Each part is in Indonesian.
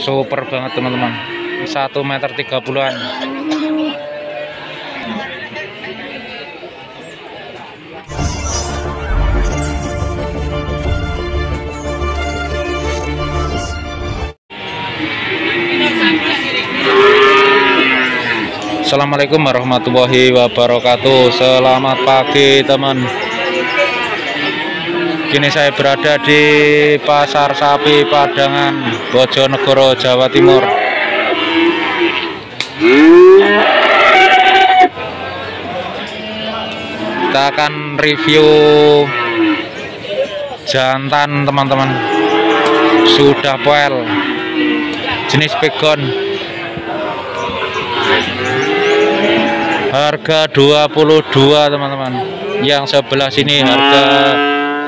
super banget teman-teman. 1 meter 30an Assalamualaikum warahmatullahi wabarakatuh. Selamat pagi teman Kini saya berada di Pasar Sapi Padangan Bojonegoro Jawa Timur. Kita akan review jantan teman-teman. Sudah poel. Jenis pegon harga 22 teman-teman. Yang sebelah sini harga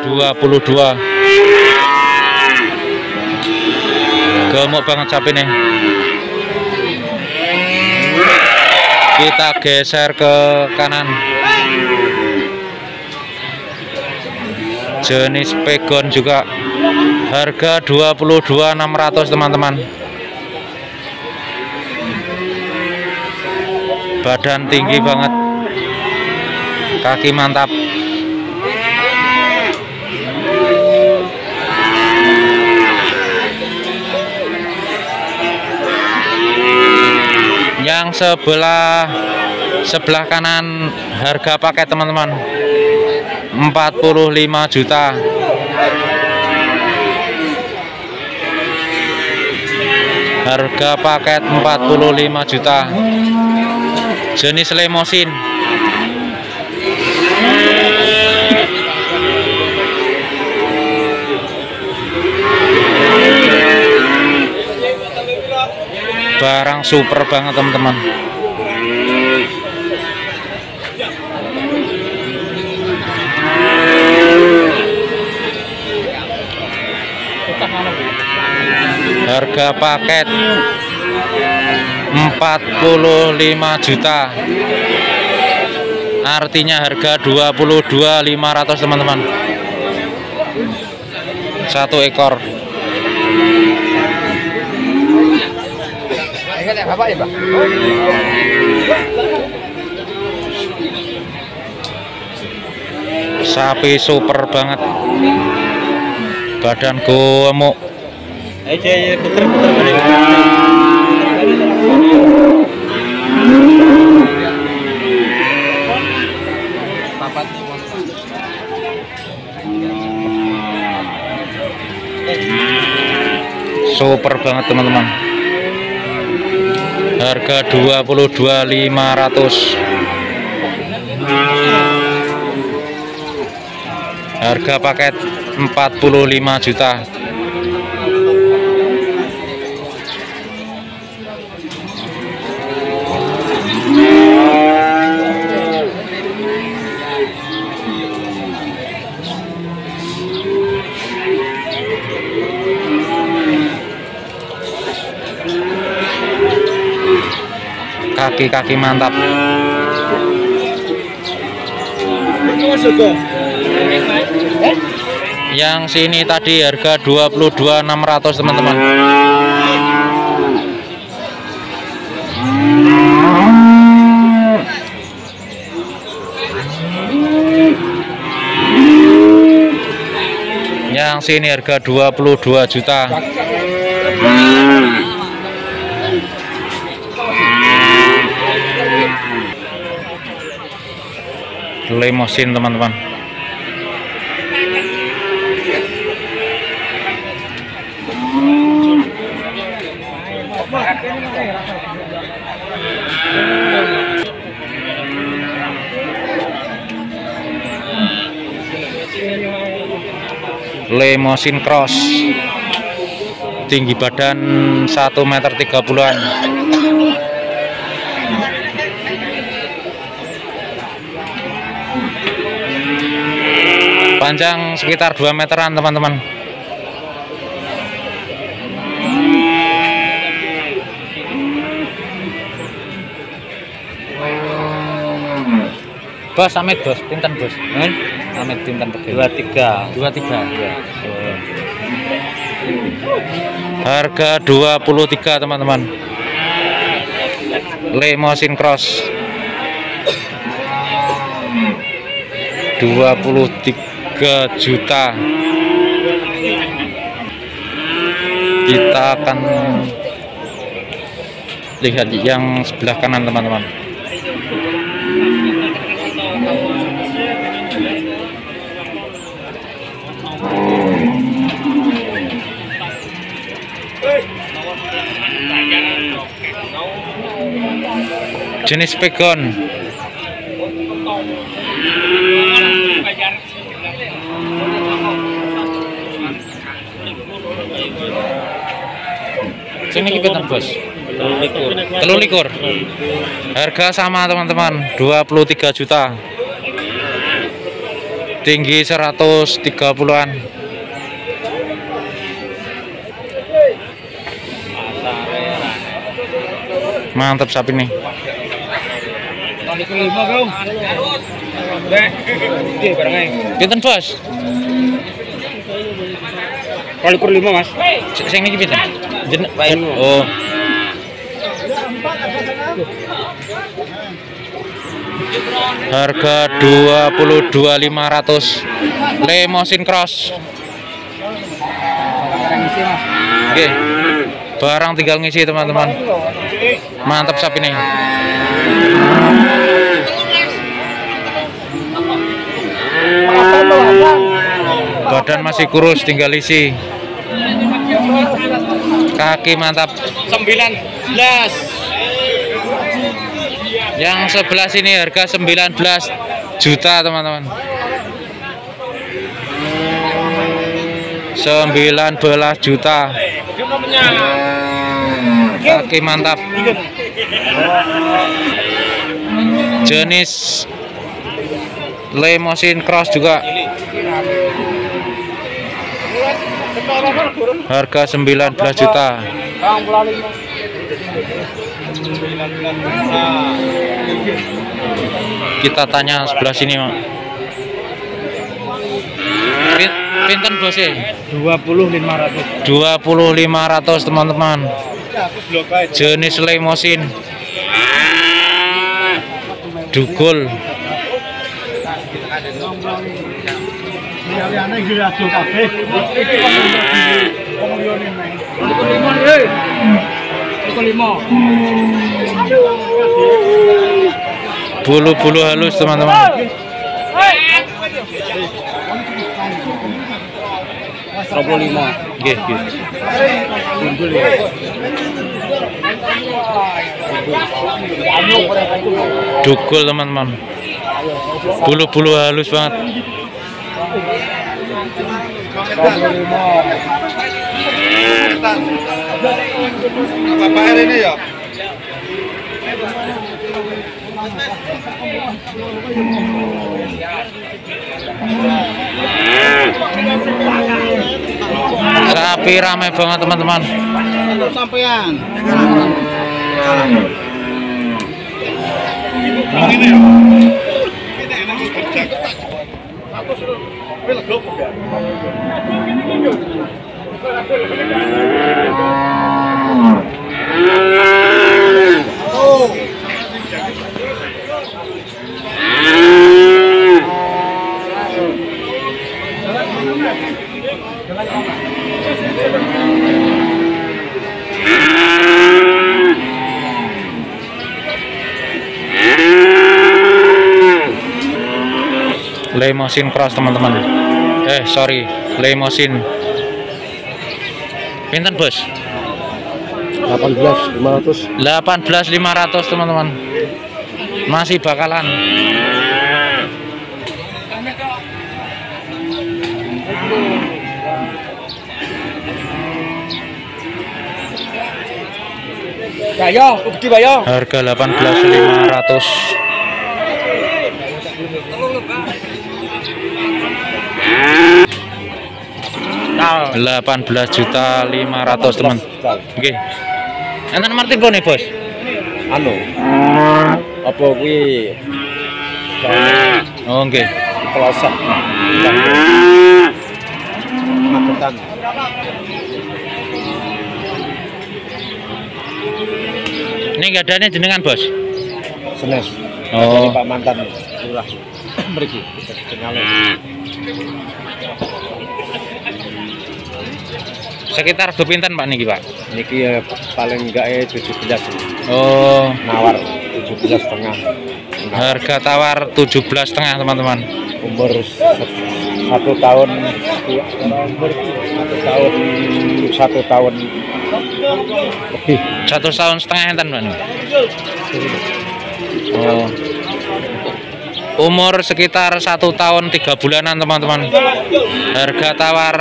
22 gemuk banget sapi nih. Kita geser ke kanan. Jenis pegon juga. Harga 22.600 teman-teman. Badan tinggi banget. Kaki mantap yang sebelah sebelah kanan harga paket teman-teman. 45 juta. Harga paket 45 juta. Jenis lemosin barang super banget teman-teman. Harga paket 45 juta. Artinya harga 22.500 teman-teman. Satu ekor sapi super banget. Badan gemuk aja ya puter puter balik. Super banget teman-teman harga 22.500 harga paket 45 juta kaki-kaki mantap. Yang sini tadi harga 22.600 teman-teman. Yang sini harga 22 juta lemosin teman-teman. Lemosin cross. Tinggi badan 1 meter 30an panjang sekitar 2 meteran teman-teman Bos Amit bos, pinten bos? Hmm? Amit pinten dua tiga Dua tiga. ya Harga 23 teman-teman. Limousine Cross. 23 juta. Kita akan lihat yang sebelah kanan teman-teman. jenis pegon sini kita bos. Telur likur. Harga sama teman-teman. 23 juta. Tinggi 130an mantap sapi nih. Pinten bos? Kali kur lima mas. Sing niki pinten? Jen Oh. Harga 22.500 Limousine Cross. Oke. Barang tinggal ngisi teman-teman. Mantap sapi nih. Badan masih kurus tinggal isi. Kaki mantap. 19. Yang sebelah sini harga 19 juta teman-teman. 19 juta. Kaki mantap. Jenis limousine cross juga. Harga 19 juta. Kita tanya sebelah sini, Mak. Pin- Pinten bos? 20 500. 2500 teman-teman. Jenis limousine. Dugul. Bulu-bulu halus teman-teman. Lima. Ya. Dugul teman-teman. Bulu-bulu halus banget. Bapak R ini ya. Sapi ramai banget teman-teman. Limousine cross teman-teman. Eh sorry, limousine. Pinten bos? 18 500. 18.500 teman-teman. Masih bakalan. Bayo, bukti bayo. Harga 18.500. Nah, 18 juta 500 teman. Oke. Enten Martin nih bos. anu. Apa kuwi Oh nggih. pelosok. Magetan. Ini nggak ada jenengan bos. Senes. Oh. Pak mantan lurah. Mriki. Kenal. Sekitar pinten Pak niki Pak. Niki ya paling enggak eh 17 Oh, nawar 17 setengah. Harga tawar 17 setengah teman-teman. umur satu tahun umur satu tahun satu tahun lebih Satu tahun setengah enten Pak. niki? Oh. Umur sekitar satu tahun tiga bulanan teman-teman. Harga tawar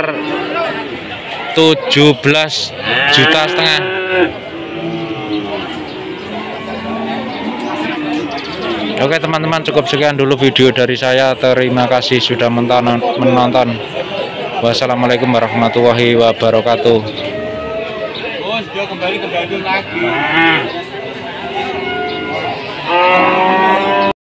17 juta setengah. Oke teman-teman cukup sekian dulu video dari saya. Terima kasih sudah menonton. Wassalamualaikum warahmatullahi wabarakatuh. Bos kembali ke lagi. Nah.